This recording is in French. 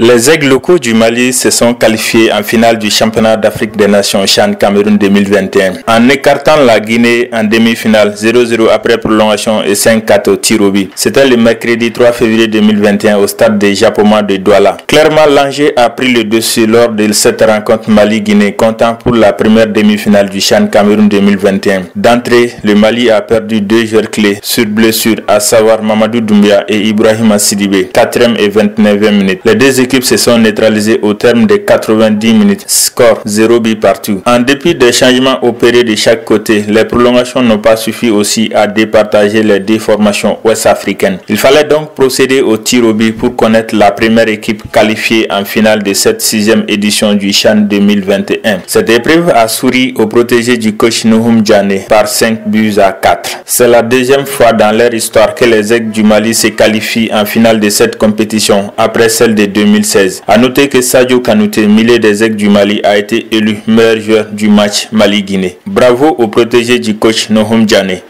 Les aigles locaux du Mali se sont qualifiés en finale du championnat d'Afrique des Nations Chan Cameroun 2021 en écartant la Guinée en demi-finale 0-0 après prolongation et 5-4 au Tirobi. C'était le mercredi 3 février 2021 au stade des Japonais de Douala. Clairement, l'Angers a pris le dessus lors de cette rencontre Mali-Guinée comptant pour la première demi-finale du Chan Cameroun 2021. D'entrée, le Mali a perdu deux joueurs clés sur blessure, à savoir Mamadou Doumbia et Ibrahim Sidibé, 4e et 29e minute. Les deux équipes se sont neutralisés au terme des 90 minutes. Score 0 but partout. En dépit des changements opérés de chaque côté, les prolongations n'ont pas suffi aussi à départager les déformations ouest-africaines. Il fallait donc procéder au tir au but pour connaître la première équipe qualifiée en finale de cette sixième édition du Chan 2021. Cette épreuve a souri aux protégés du coach Nohum Djane par 5 buts à 4. C'est la deuxième fois dans leur histoire que les aigles du Mali se qualifient en finale de cette compétition après celle de 2000. 2016. A noter que Sadio Kanouté, milieu des aigles du Mali, a été élu meilleur joueur du match Mali-Guinée. Bravo au protégé du coach Nohum Djane.